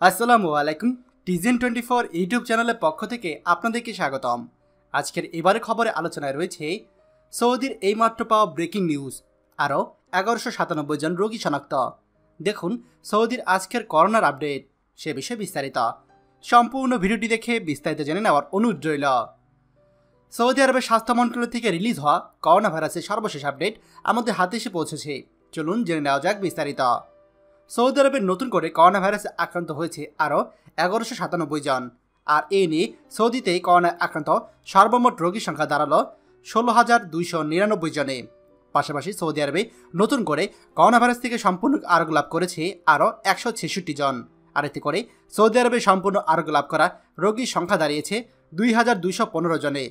আসসালামু আলাইকুম। টিজেন twenty four YouTube চ্যানেলের পক্ষ থেকে আপনাদেরকে স্বাগতম। আজকের এবারে খবরে আলোচনায় রয়েছে সৌদির এইমাত্র পাওয়া ব্রেকিং নিউজ, আরও এগারোশো সাতানব্বই জন রোগী শনাক্ত। দেখুন সৌদির আজকের করোনার আপডেট, সে বিষয়ে বিস্তারিত। সম্পূর্ণ ভিডিওটি দেখে বিস্তারিত জেনে নেওয়ার অনুরোধ রইল। সৌদি আরবের স্বাস্থ্য মন্ত্রণালয় থেকে রিলিজ হওয়া করোনা ভাইরাসের সর্বশেষ আপডেট আমাদের হাতে এসে পৌঁছেছে। চলুন জেনে নেওয়া যাক বিস্তারিত। সৌদি আরবের নতুন করে করোনা ভাইরাসে আক্রান্ত হয়েছে আরও এগারোশো সাতানব্বই জন। আর এ নিয়ে সৌদিতে করোনায় আক্রান্ত সর্বমোট রোগীর সংখ্যা দাঁড়াল ষোলো হাজার দুইশো নিরানব্বই জনে। পাশাপাশি সৌদি আরবে নতুন করে করোনা ভাইরাস থেকে সম্পূর্ণ আরোগ্য লাভ করেছে আরও একশো ছেষট্টি জন। আর এতে করে সৌদি আরবে সম্পূর্ণ আরোগ্য লাভ করা রোগীর সংখ্যা দাঁড়িয়েছে দুই হাজার দুইশো পনেরো জনে।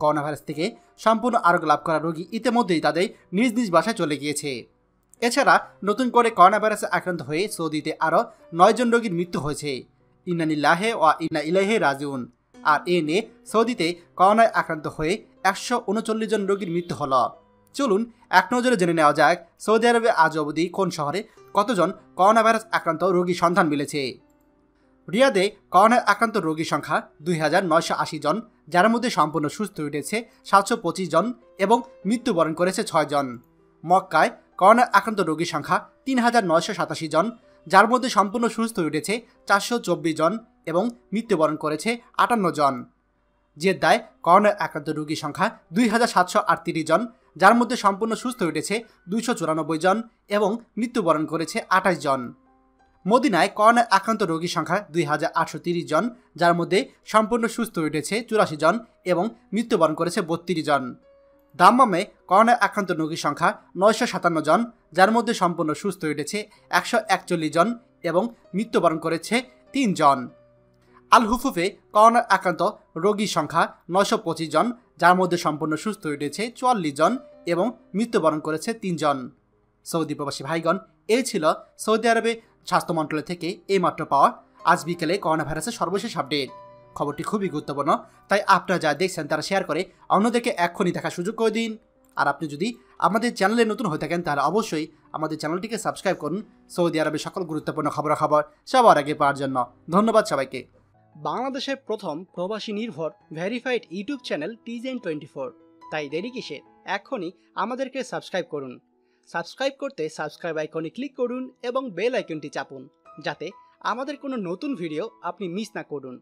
করোনা ভাইরাস থেকে সম্পূর্ণ আরোগ্য লাভ করা রোগী ইতিমধ্যেই তাদের নিজ নিজ বাসায় চলে গিয়েছে। এছাড়া নতুন করে করোনা ভাইরাসে আক্রান্ত হয়ে সৌদিতে আরও নয়জন রোগীর মৃত্যু হয়েছে। ইন্নানিল্লাহে ও ইন্না ইলাহে রাজিউন। আর এ নিয়ে সৌদিতে করোনায় আক্রান্ত হয়ে একশো উনচল্লিশ জন রোগীর মৃত্যু হলো। চলুন এক নজরে জেনে নেওয়া যাক সৌদি আরবে আজ অবধি কোন শহরে কতজন করোনা ভাইরাস আক্রান্ত রোগীর সন্ধান মিলেছে। রিয়াদে করোনায় আক্রান্ত রোগীর সংখ্যা দুই হাজার নয়শো আশি জন, যার মধ্যে সম্পূর্ণ সুস্থ উঠেছে সাতশো পঁচিশ জন এবং মৃত্যুবরণ করেছে ছয় জন। মক্কায় করোনায় আক্রান্ত রোগীর সংখ্যা তিন হাজার নয়শো সাতাশি জন, যার মধ্যে সম্পূর্ণ সুস্থ হয়ে উঠেছে চারশো চব্বিশ জন এবং মৃত্যুবরণ করেছে আটান্ন জন। জেদ্দায় করোনায় আক্রান্ত রোগীর সংখ্যা দুই হাজার সাতশো আটত্রিশ জন, যার মধ্যে সম্পূর্ণ সুস্থ হয়ে উঠেছে দুইশো চুরানব্বই জন এবং মৃত্যুবরণ করেছে আঠাশ জন। মদিনায় করোনায় আক্রান্ত রোগীর সংখ্যা দুই হাজার আটশো তিরিশ জন, যার মধ্যে সম্পূর্ণ সুস্থ হয়ে উঠেছে চুরাশি জন এবং মৃত্যুবরণ করেছে বত্রিশ জন। দাম্মামে করোনায় আক্রান্ত রোগীর সংখ্যা নয়শো সাতান্ন জন, যার মধ্যে সম্পূর্ণ সুস্থ উঠেছে একশো একচল্লিশ জন এবং মৃত্যুবরণ করেছে তিন জন। আল হুফুফে করোনায় আক্রান্ত রোগীর সংখ্যা নয়শো পঁচিশ জন, যার মধ্যে সম্পূর্ণ সুস্থ উঠেছে চুয়াল্লিশ জন এবং মৃত্যুবরণ করেছে তিনজন সৌদি প্রবাসী ভাইগণ, এই ছিল সৌদি আরবে স্বাস্থ্য মন্ত্রণালয় থেকে এইমাত্র পাওয়া। আজ বিকেলে করোনা ভাইরাসের সর্বশেষ আপডেট। খবরটি খুবই গুরুত্বপূর্ণ। তাই আপনারা যা দেখছেন, তারা শেয়ার করে অন্যদেরকে এক্ষুনি দেখার সুযোগ করে দিন। আর আপনি যদি আমাদের চ্যানেলে নতুন হয়ে থাকেন, তাহলে অবশ্যই আমাদের চ্যানেলটিকে সাবস্ক্রাইব করুন। সৌদি আরবের সকল গুরুত্বপূর্ণ খবরাখবর সবার আগে পাওয়ার জন্য। ধন্যবাদ সবাইকে। বাংলাদেশের প্রথম প্রবাসী নির্ভর ভেরিফাইড ইউটিউব চ্যানেল টিজেন টোয়েন্টি ফোর তাই দেরি কিসের? এখনই আমাদেরকে সাবস্ক্রাইব করুন। সাবস্ক্রাইব করতে সাবস্ক্রাইব আইকনে ক্লিক করুন এবং বেল আইকনটি চাপুন, যাতে আমাদের কোনো নতুন ভিডিও আপনি মিস না করুন।